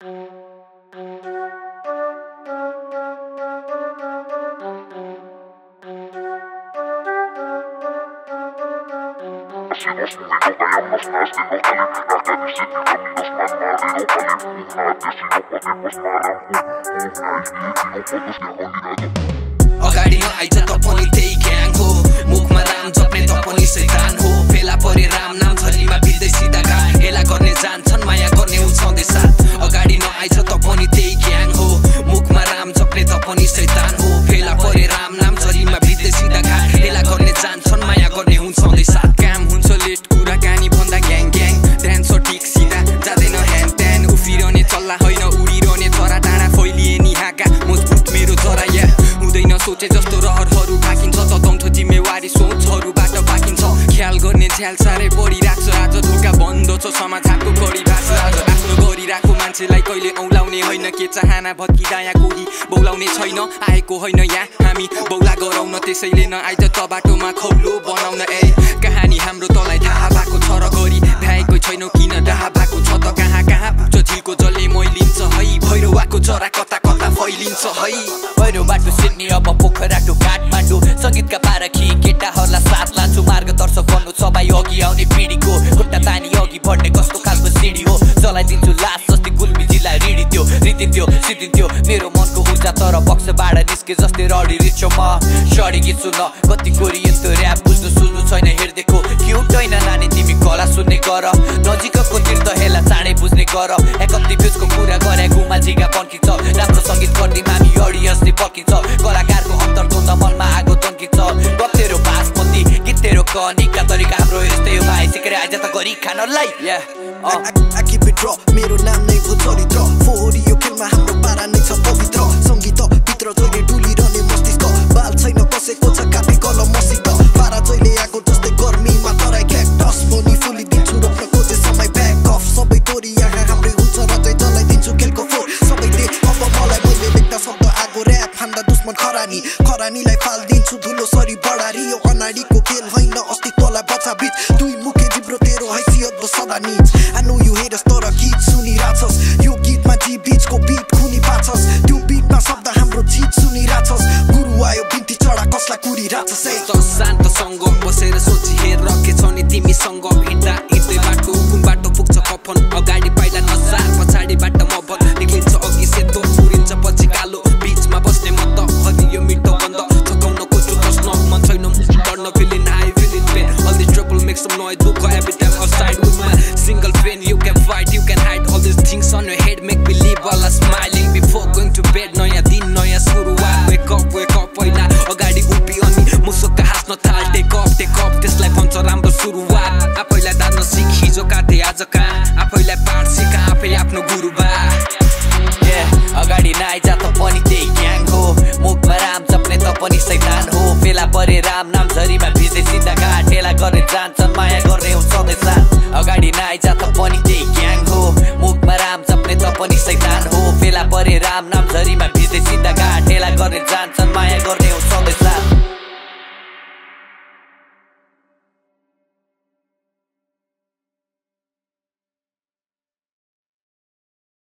Si vos movido veamos सोचे जस्तो रहरहरू पाकिन्छ तताउँछ जिम्मेवारी सोचहरूबाट पाकिन्छ। ख्याल गर्ने झ्याल साह्रै बढिरहेको छ आज ढोका बन्द छ समाचारको भएको छ। आज आफ्नो गरिरहेको मान्छेलाई कहिले औलाउने होइन के चाहना भत्किँदा यहाँ कोही बौलाउने छैन आएको होइन यहाँ हामी। बौला गराउन त्यसैले नआइज त बाटोमा खौलो बनाउन। ए कहानी हाम्रो तँलाई थाहा भएको छ र गरी भ्याएको छैनौ किन डाहा भएको छ त? कहाँ कहाँ पुग्छ झिलको जसले मैलिन्छ है भैरवाको जरा कता कता फैलिन्छ है पहिरो बाटो सिड्नी अब पोखरा टु काठमाडौँ सङ्गीतका पारखी केटाहरूलाई साथ लान्छु मार्गदर्शक बन्नु सबै अघि आउने पिँढीको खुट्टा तानी अघि बढ्ने कस्तो खालको सिडी हो चलाइदिन्छु लास जस्तै गुल्मीजीलाई रिडिन्थ्यो रिदिन्थ्यो सिद्धिन्थ्यो मेरो मनको ऊर्जा तर बक्सबाट निस्के जस्तै रडी रिच्छो म सडी गीत सुन्न कति कोरी यस्तो ऱ्याप बुझ्नु सुन्नु छैन हेर्देको क्युट होइन नानी तिमी कला सुन्ने गर नजिकको तीर्थ हेला चाँडै बुझ्ने गर कनिका तरिका हाम्रो यस्तै हो भाइ सिकेर आइज त गरी खानलाई yeah, I, अँ। I, I keep it raw मेरो नाम खरानीलाई फालिदिन्छु धुलो सरी बढारी। यो अनाडीको खेल होइन अस्तित्वलाई बचा बिच। दुई मुखे जिब्रो तेरो हैसियत भयो सदा निच। I know you haters तर गीत सुनिरहेछस् यो गीतमा जी बिचको बिट खुनी पाछस्। त्यो बिटमा शब्द हाम्रो जित सुनिरहेछस् गुरु आयो बिन्ती चढा कसलाई कुरिरहेछस् ए त time outside with my single pen. You can fight you can hide all these things on your head. Make believe while I'm smiling before going to bed. नयाँ दिन नयाँ सुरुवात wake up wake up पहिला अगाडि उभि अनि मुसुक्क हाँस्न थाल take up take up त्यसलाई भन्छ राम्रो सुरुवात आफैलाई दान्न सिक हिजो काटे आज कहाँ आफैलाई पाठ सिक आफै आफ्नो गुरुबा Yeah, अगाडि नआइज त पनि त्यही ग्याङ हो मुखमा राम जप्ने त पनि सैतान हो फेला परे राम नाम झरीमा भिज्दै सिधा घाट हेला गर्ने पहाडी जात पनि त्यही ग्याङ हो। मुखमा राम जप्ने त पनि सैतान हो। फेला परे राम नाम झरीमा भिज्दै सिधा गाठेला गर्ने जान्छन् माया गर्ने हो सधैँ